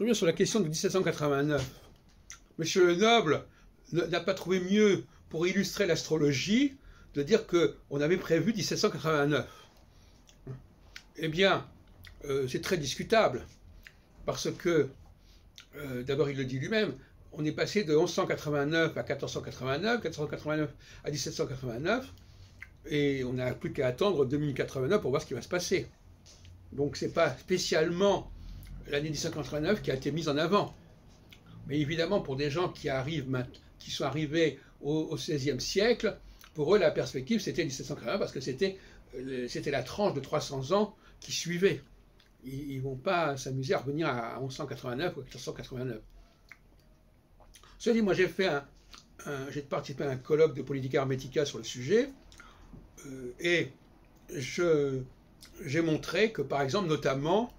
Je reviens sur la question de 1789. Monsieur le Noble n'a pas trouvé mieux pour illustrer l'astrologie de dire qu'on avait prévu 1789. Eh bien, euh, c'est très discutable, parce que, euh, d'abord il le dit lui-même, on est passé de 1189 à 1489, 1489 à 1789, et on n'a plus qu'à attendre 2089 pour voir ce qui va se passer. Donc ce n'est pas spécialement l'année 1789 qui a été mise en avant. Mais évidemment, pour des gens qui, arrivent, qui sont arrivés au XVIe siècle, pour eux, la perspective, c'était 1789 parce que c'était, euh, c'était la tranche de 300 ans qui suivait. Ils ne vont pas s'amuser à revenir à 1189 ou 1489. Cela dit, moi j'ai fait j'ai participé à un colloque de politique hermética sur le sujet, euh, et j'ai montré que, par exemple, notamment,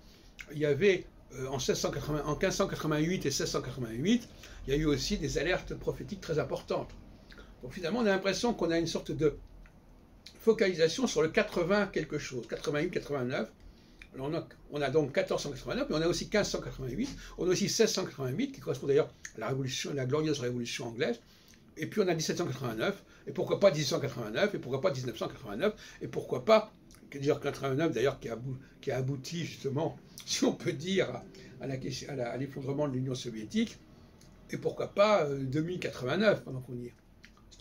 il y avait euh, en, 1680, en 1588 et 1688, il y a eu aussi des alertes prophétiques très importantes. Donc finalement, on a l'impression qu'on a une sorte de focalisation sur le 80 quelque chose, 88, 89. Alors on, a, on a donc 1489, mais on a aussi 1588, on a aussi 1688, qui correspond d'ailleurs à la révolution, la glorieuse révolution anglaise. Et puis on a 1789, et pourquoi pas 1889, et pourquoi pas 1989, et pourquoi pas 1989 d'ailleurs qui, a abouti justement, si on peut dire, à l'effondrement de l'Union soviétique, et pourquoi pas 2089 euh, pendant qu'on y est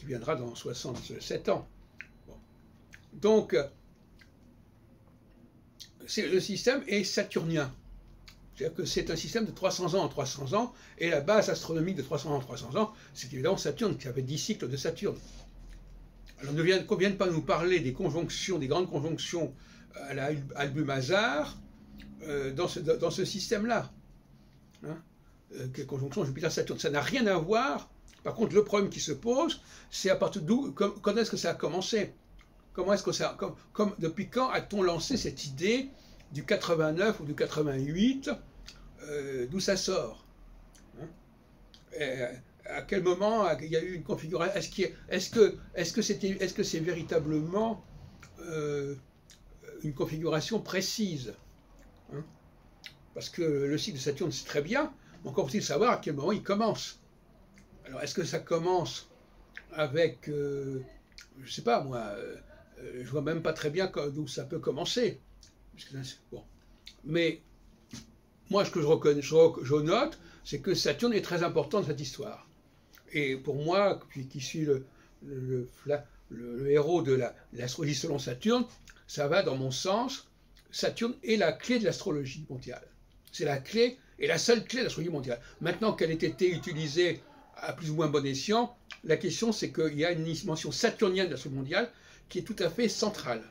qui viendra dans 67 ans. Donc, le système est saturnien. C'est-à-dire que c'est un système de 300 ans en 300 ans, et la base astronomique de 300 ans en 300 ans, c'est évidemment Saturne, qui avait 10 cycles de Saturne. Alors ne viennent, vienne pas nous parler des conjonctions, des grandes conjonctions à la Albumazar euh, dans ce, système-là. Hein euh, conjonction Jupiter-Saturne. Ça n'a rien à voir par contre, le problème qui se pose, c'est à partir d'où, quand est-ce que ça a commencé? Comment est-ce que ça, depuis quand a-t-on lancé cette idée du 89 ou du 88 euh, D'où ça sort hein? À quel moment il y a eu une configuration Est-ce que c'était c'est véritablement euh, une configuration précise hein? Parce que le cycle de Saturne c'est très bien, mais encore faut-il savoir à quel moment il commence. Alors, est-ce que ça commence avec, euh, je ne sais pas moi, euh, je vois même pas très bien d'où ça peut commencer. Mais moi, ce que je, note, c'est que Saturne est très important dans cette histoire. Et pour moi, qui, suis le, héros de l'astrologie selon Saturne, ça va dans mon sens. Saturne est la clé de l'astrologie mondiale. C'est la clé et la seule clé de l'astrologie mondiale. Maintenant qu'elle ait été utilisée à plus ou moins bon escient. La question, c'est qu'il y a une dimension saturnienne de la mondiale qui est tout à fait centrale.